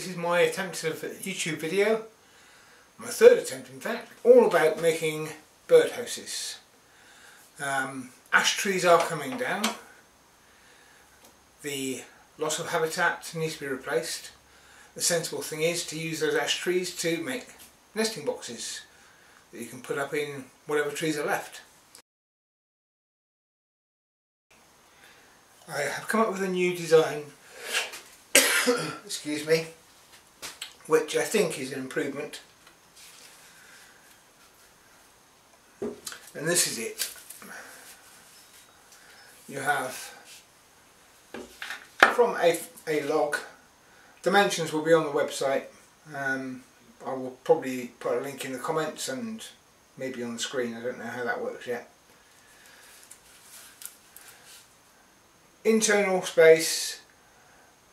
this is my attempt of a YouTube video, my third attempt in fact, all about making birdhouses. Um, ash trees are coming down, the loss of habitat needs to be replaced. The sensible thing is to use those ash trees to make nesting boxes that you can put up in whatever trees are left. I have come up with a new design excuse me, which I think is an improvement. And this is it. You have from a, a log, dimensions will be on the website. Um, I will probably put a link in the comments and maybe on the screen, I don't know how that works yet. Internal space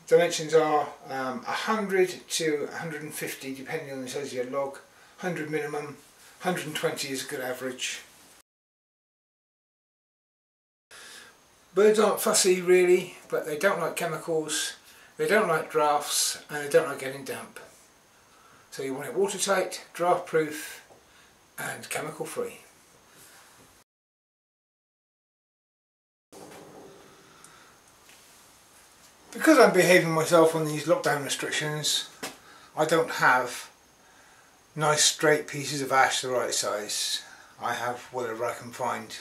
Dimensions are um, 100 to 150 depending on the size of your log, 100 minimum, 120 is a good average. Birds aren't fussy really, but they don't like chemicals, they don't like drafts and they don't like getting damp. So you want it watertight, draft proof and chemical free. Because I'm behaving myself on these lockdown restrictions I don't have nice straight pieces of ash the right size. I have whatever I can find.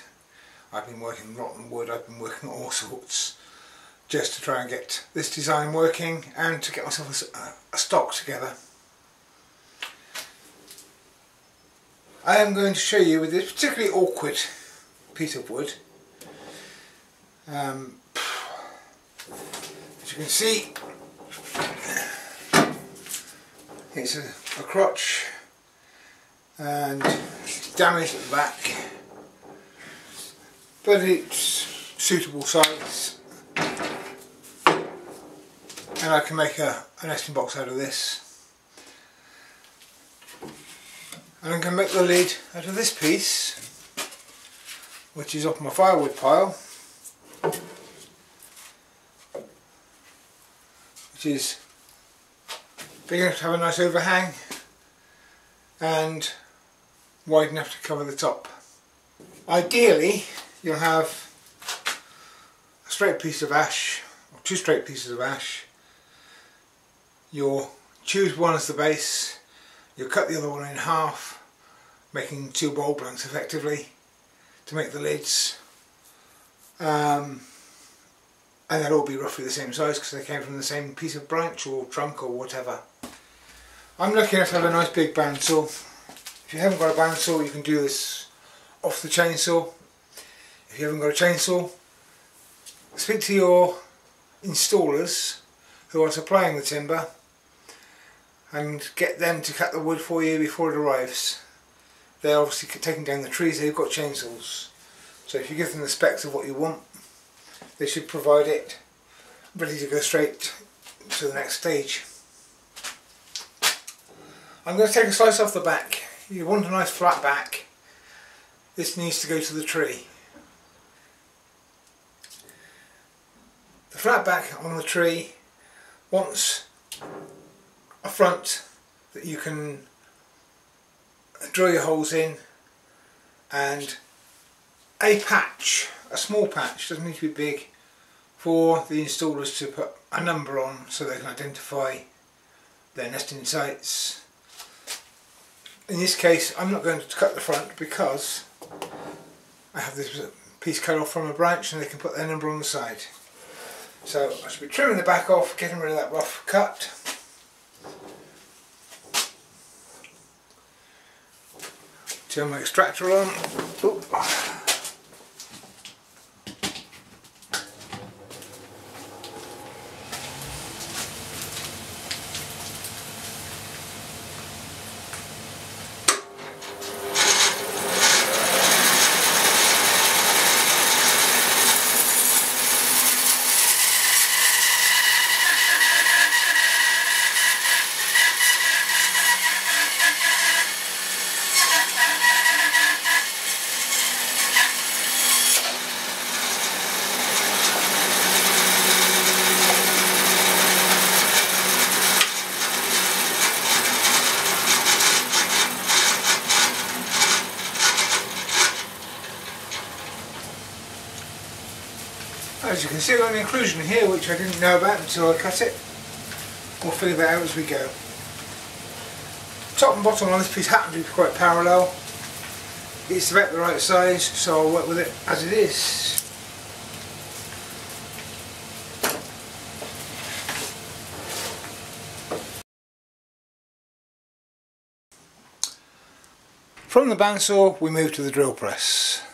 I've been working rotten wood. I've been working all sorts just to try and get this design working and to get myself a, a stock together. I am going to show you with this particularly awkward piece of wood. Um, you can see. It's a, a crotch and it's damaged at the back but it's suitable size. And I can make a, a nesting box out of this. And I can make the lid out of this piece which is off my firewood pile which is big enough to have a nice overhang and wide enough to cover the top. Ideally you'll have a straight piece of ash or two straight pieces of ash. You'll choose one as the base. You'll cut the other one in half making two bowl blanks effectively to make the lids. Um, and they'll all be roughly the same size because they came from the same piece of branch or trunk or whatever. I'm lucky enough to have a nice big bandsaw. If you haven't got a bandsaw you can do this off the chainsaw. If you haven't got a chainsaw, speak to your installers who are supplying the timber and get them to cut the wood for you before it arrives. They're obviously taking down the trees, they've got chainsaws. So if you give them the specs of what you want, they should provide it ready to go straight to the next stage. I'm going to take a slice off the back. You want a nice flat back. This needs to go to the tree. The flat back on the tree wants a front that you can drill your holes in and a patch a small patch, doesn't need to be big, for the installers to put a number on so they can identify their nesting sites. In this case I'm not going to cut the front because I have this piece cut off from a branch and they can put their number on the side. So I should be trimming the back off, getting rid of that rough cut. Turn my extractor on. Inclusion here which I didn't know about until I cut it. We'll figure that out as we go. Top and bottom on this piece happen to be quite parallel. It's about the right size, so I'll work with it as it is. From the bandsaw we move to the drill press.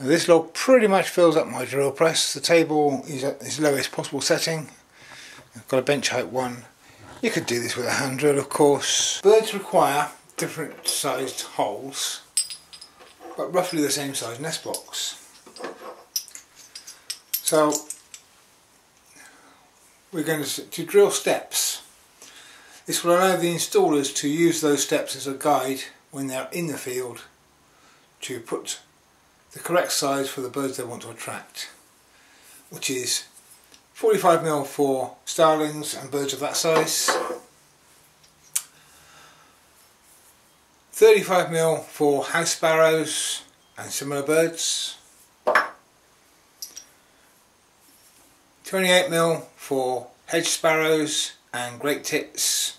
This log pretty much fills up my drill press. The table is at its lowest possible setting. I've got a bench height one. You could do this with a hand drill of course. Birds require different sized holes but roughly the same size nest box. So we're going to, to drill steps this will allow the installers to use those steps as a guide when they're in the field to put the correct size for the birds they want to attract which is 45mm for starlings and birds of that size 35mm for house sparrows and similar birds 28mm for hedge sparrows and great tits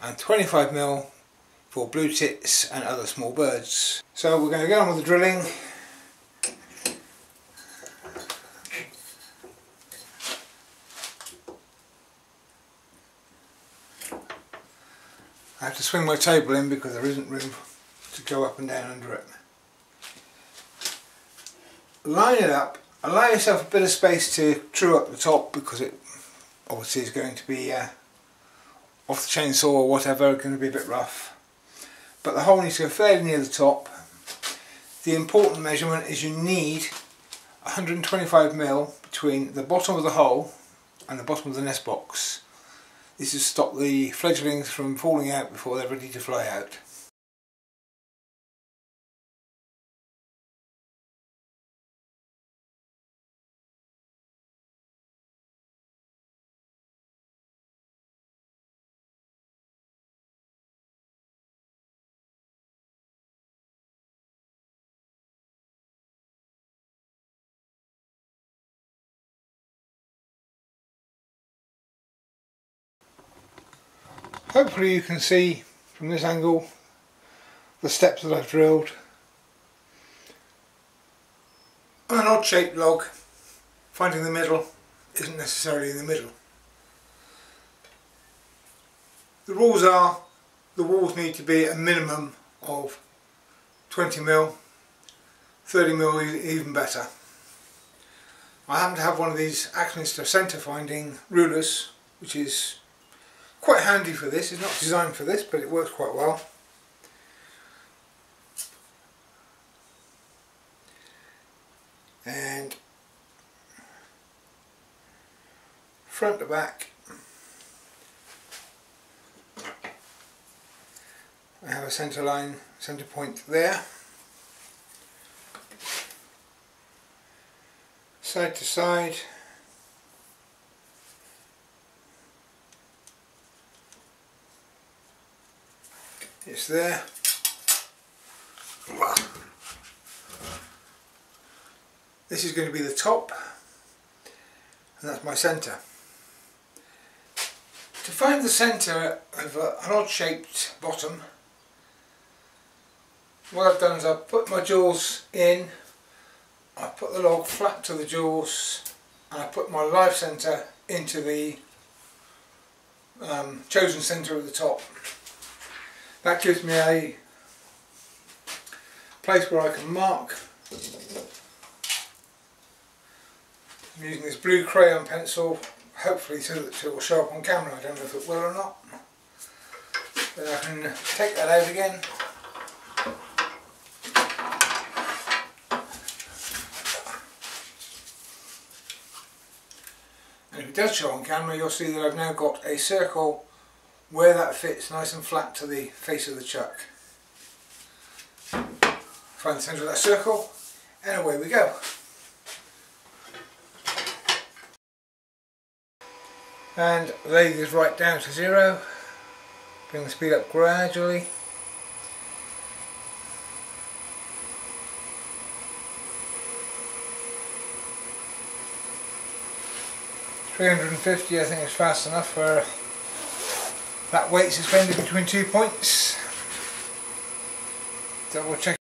and 25mm for blue tits and other small birds. So we're going to get on with the drilling. I have to swing my table in because there isn't room to go up and down under it. Line it up, allow yourself a bit of space to true up the top because it obviously is going to be uh, off the chainsaw or whatever going to be a bit rough but the hole needs to go fairly near the top. The important measurement is you need 125 mil between the bottom of the hole and the bottom of the nest box. This is to stop the fledglings from falling out before they're ready to fly out Hopefully you can see from this angle the steps that I've drilled. An odd shaped log, finding the middle isn't necessarily in the middle. The rules are the walls need to be a minimum of 20 mil, 30 mil even better. I happen to have one of these Axminster centre finding rulers which is Quite handy for this, it's not designed for this but it works quite well. And front to back I have a centre line, centre point there. Side to side it's there. This is going to be the top and that's my centre to find the centre of an odd shaped bottom what I've done is I've put my jaws in I put the log flat to the jaws and I put my live centre into the um, chosen centre at the top that gives me a place where I can mark. I'm using this blue crayon pencil hopefully so that it will show up on camera. I don't know if it will or not. But I can take that out again. And if it does show on camera you'll see that I've now got a circle where that fits nice and flat to the face of the chuck. Find the centre of that circle and away we go. And lay this right down to zero, bring the speed up gradually. Three hundred and fifty I think is fast enough for that weight suspended between two points. Double check.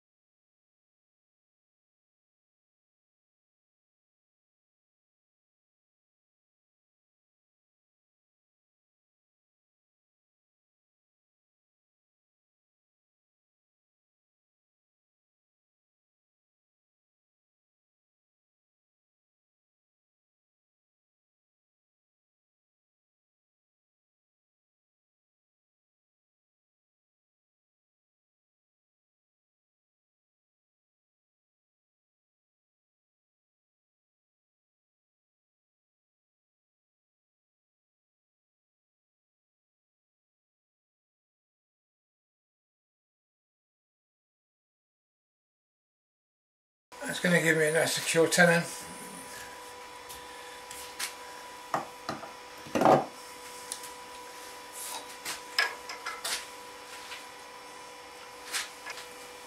That's going to give me a nice secure tenon.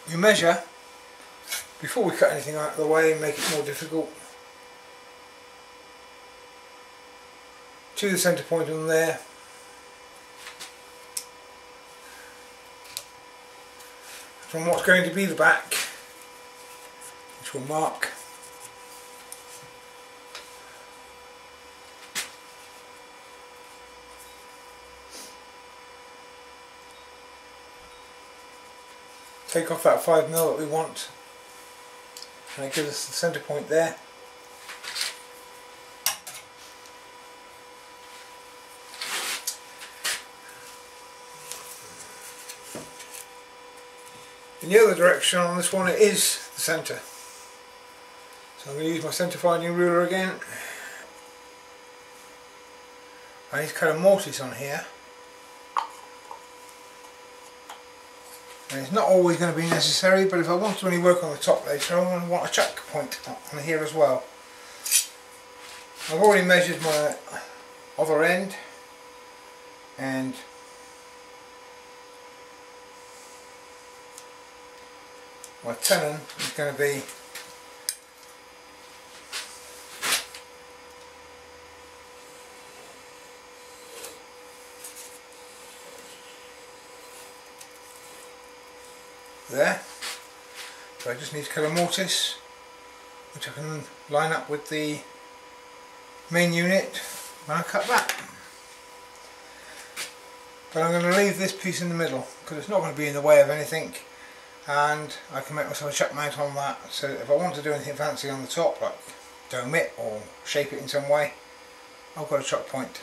You measure before we cut anything out of the way and make it more difficult. To the centre point on there. From what's going to be the back mark. Take off that 5 mil that we want. And it gives us the centre point there. In the other direction on this one it is the centre so I'm going to use my centre finding ruler again. I need to cut a mortise on here. And it's not always going to be necessary, but if I want to only work on the top later, I'm going to want a chuck point on here as well. I've already measured my other end and my tenon is going to be there. So I just need to cut a mortise which I can line up with the main unit when I cut that. But I'm going to leave this piece in the middle because it's not going to be in the way of anything and I can make myself a chuck mount on that so if I want to do anything fancy on the top like dome it or shape it in some way I've got a chuck point.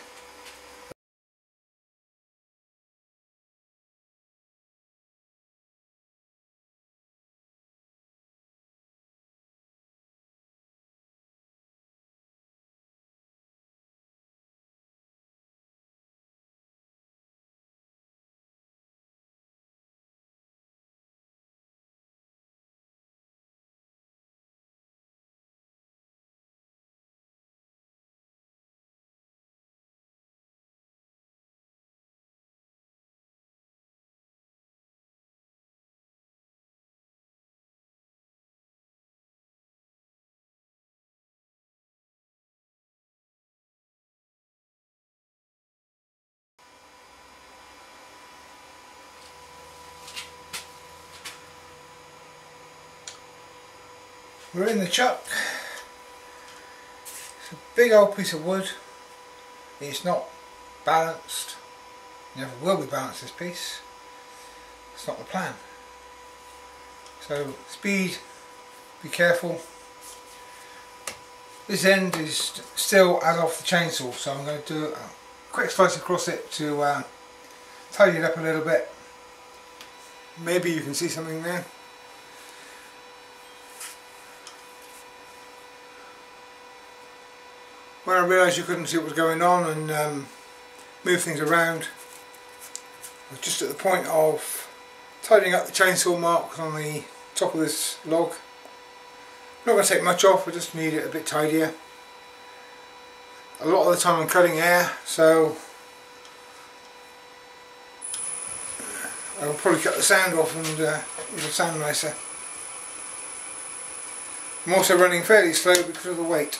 We're in the chuck. It's a big old piece of wood. It's not balanced. Never will be balanced this piece. It's not the plan. So speed, be careful. This end is still as off the chainsaw so I'm going to do a quick slice across it to uh, tidy it up a little bit. Maybe you can see something there. When I realised you couldn't see what was going on and um, move things around I was just at the point of tidying up the chainsaw marks on the top of this log. Not going to take much off, I just need it a bit tidier. A lot of the time I'm cutting air so I'll probably cut the sand off and uh, a sand nicer I'm also running fairly slow because of the weight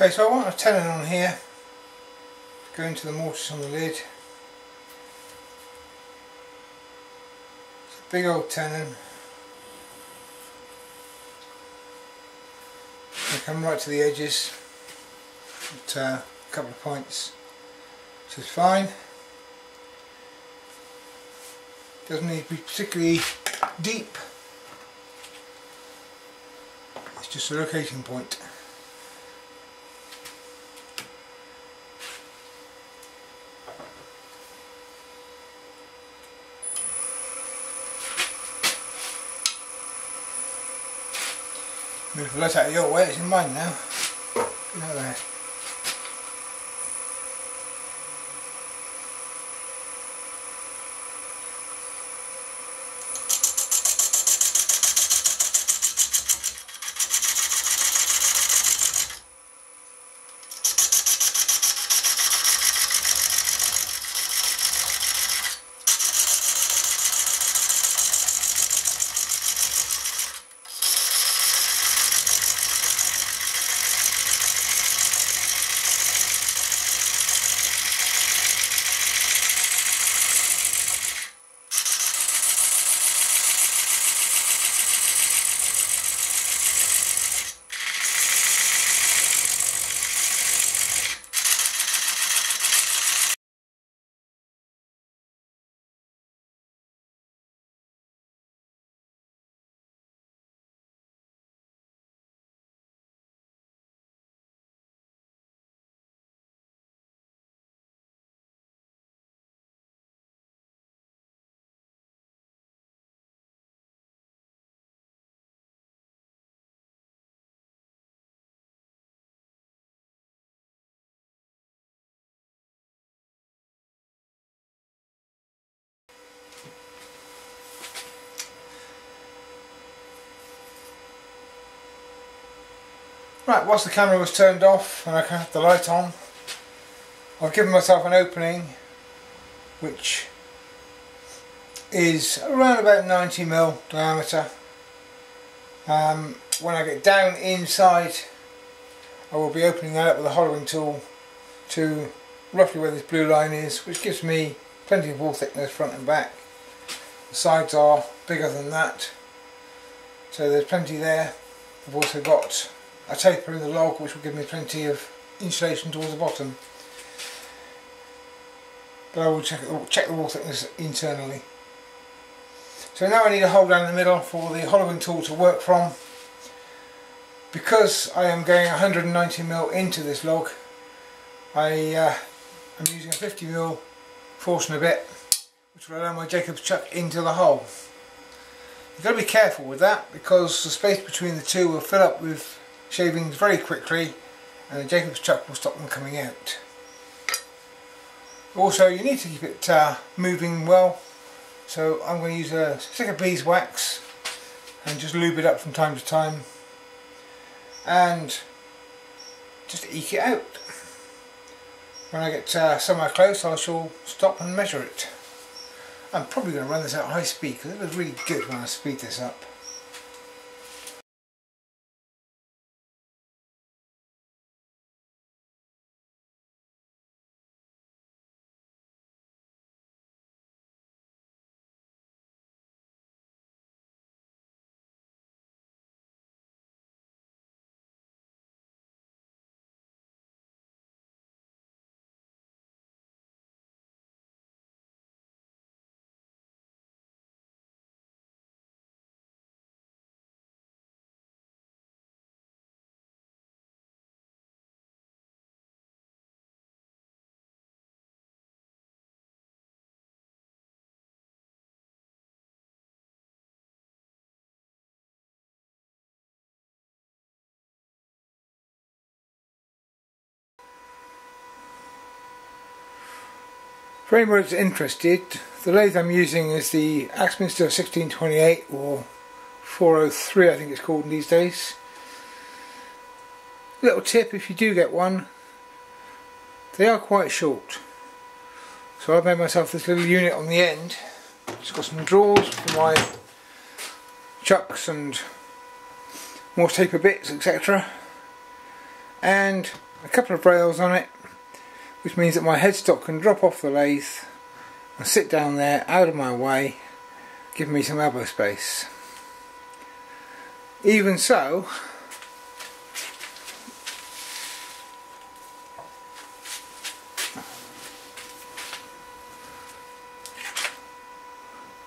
Okay, so I want a tenon on here, go into the mortise on the lid. It's a big old tenon. I come right to the edges at uh, a couple of points, which is fine. Doesn't need to be particularly deep. It's just a locating point. Move the light out of your way, it's in mine now. Get out there. Right, whilst the camera was turned off and I can have the light on, I've given myself an opening which is around about 90mm diameter. Um, when I get down inside I will be opening that up with a hollowing tool to roughly where this blue line is which gives me plenty of wall thickness front and back. The sides are bigger than that so there's plenty there. I've also got a taper in the log which will give me plenty of insulation towards the bottom. But I will check, check the wall thickness internally. So now I need a hole down in the middle for the hollowing tool to work from. Because I am going 190mm into this log, I uh, am using a 50mm Forstner bit, which will allow my Jacob's chuck into the hole. You've got to be careful with that because the space between the two will fill up with shavings very quickly and the Jacob's chuck will stop them coming out. Also you need to keep it uh, moving well so I'm going to use a stick of beeswax and just lube it up from time to time and just eke it out. When I get uh, somewhere close I shall stop and measure it. I'm probably going to run this at high speed because it was really good when I speed this up. Anyone interested, the lathe I'm using is the Axminster 1628 or 403 I think it's called these days. Little tip if you do get one, they are quite short. So I've made myself this little unit on the end. It's got some drawers for my chucks and Morse taper bits etc. And a couple of rails on it which means that my headstock can drop off the lathe and sit down there out of my way give me some elbow space. Even so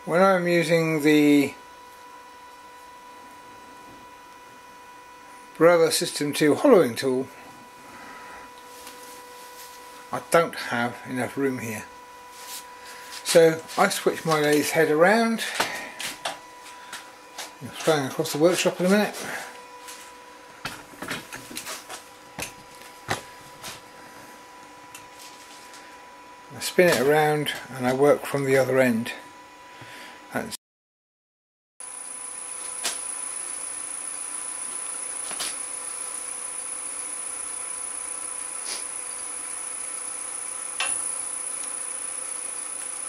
when I'm using the Brother System 2 hollowing tool I don't have enough room here. So I switch my lathe head around. I'm flying across the workshop in a minute. I spin it around and I work from the other end that's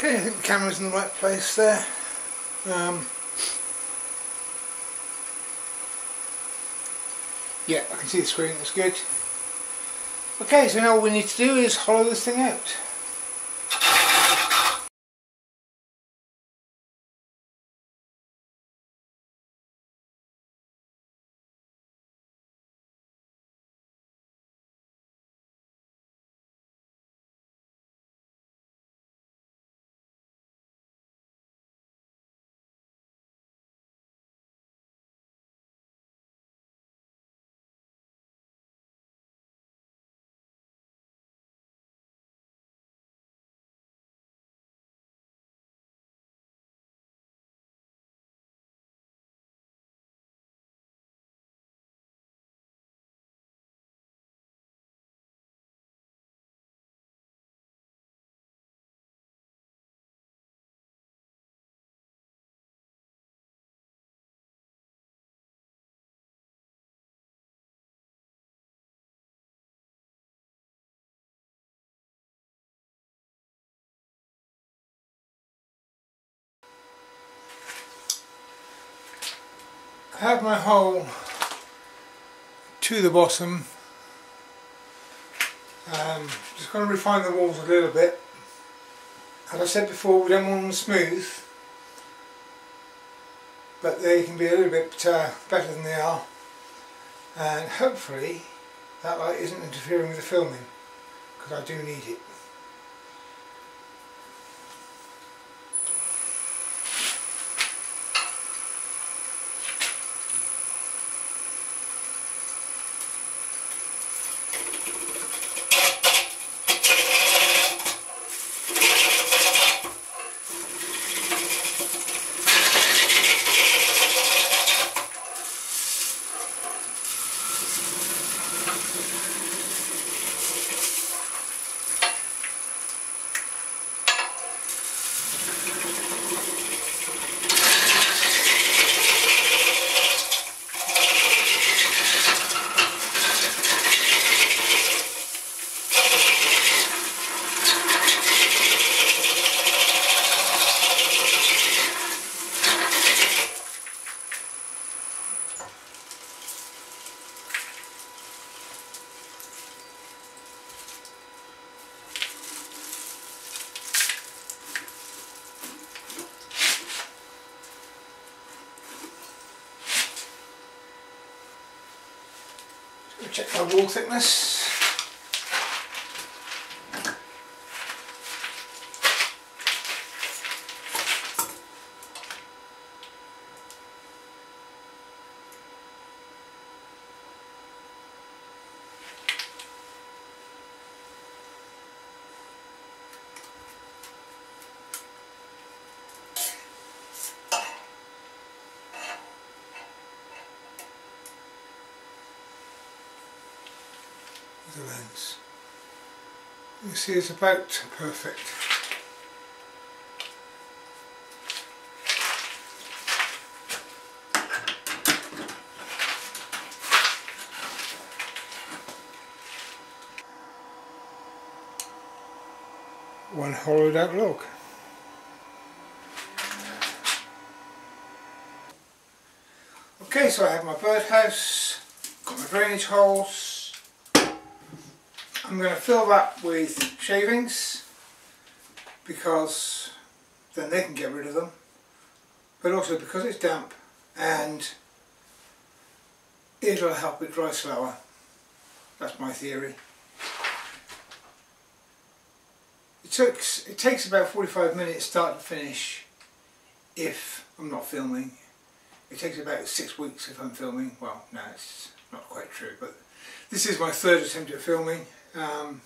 Okay, I think the camera's in the right place there. Um, yeah, I can see the screen, that's good. Okay, so now all we need to do is hollow this thing out. Have my hole to the bottom. Um, just going to refine the walls a little bit. As I said before we don't want them smooth but they can be a little bit uh, better than they are. And hopefully that light isn't interfering with the filming because I do need it check my wall thickness. the lens. It's about perfect. One hollowed out log. Okay, so I have my birdhouse, got my drainage holes, I'm going to fill that with shavings because then they can get rid of them but also because it's damp and it'll help it dry slower. That's my theory. It takes, it takes about 45 minutes start to finish if I'm not filming. It takes about six weeks if I'm filming. Well, no, it's not quite true, but this is my third attempt at filming. Um,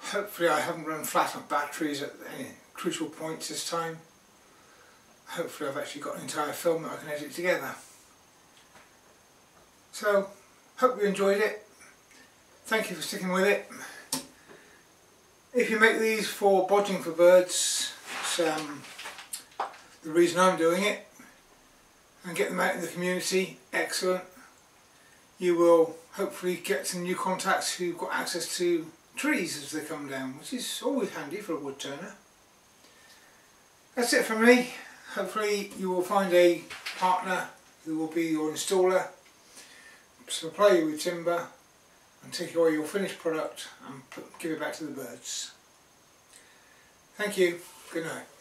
hopefully I haven't run flat on batteries at any crucial points this time. Hopefully I've actually got an entire film that I can edit together. So, hope you enjoyed it. Thank you for sticking with it. If you make these for bodging for birds, it's um, the reason I'm doing it, and get them out in the community, excellent. You will hopefully get some new contacts who've got access to trees as they come down, which is always handy for a wood turner. That's it from me. Hopefully you will find a partner who will be your installer supply you with timber and take away your finished product and put, give it back to the birds. Thank you. Good night.